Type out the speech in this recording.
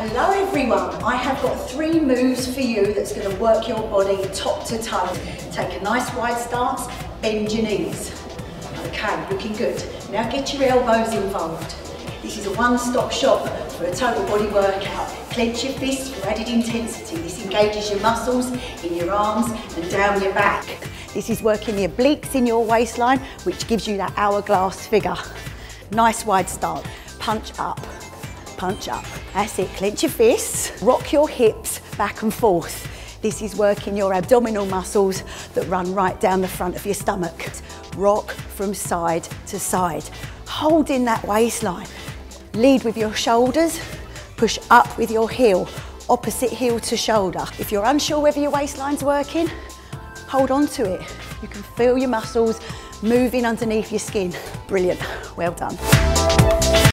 Hello everyone, I have got three moves for you that's going to work your body top to toe. Take a nice wide stance, bend your knees. Okay, looking good. Now get your elbows involved. This is a one-stop shop for a total body workout. Clench your fists for added intensity. This engages your muscles in your arms and down your back. This is working the obliques in your waistline, which gives you that hourglass figure. Nice wide stance. Punch up, punch up. That's it, clench your fists, rock your hips back and forth. This is working your abdominal muscles that run right down the front of your stomach. Rock from side to side. Hold in that waistline. Lead with your shoulders, push up with your heel, opposite heel to shoulder. If you're unsure whether your waistline's working, hold on to it. You can feel your muscles moving underneath your skin. Brilliant, well done.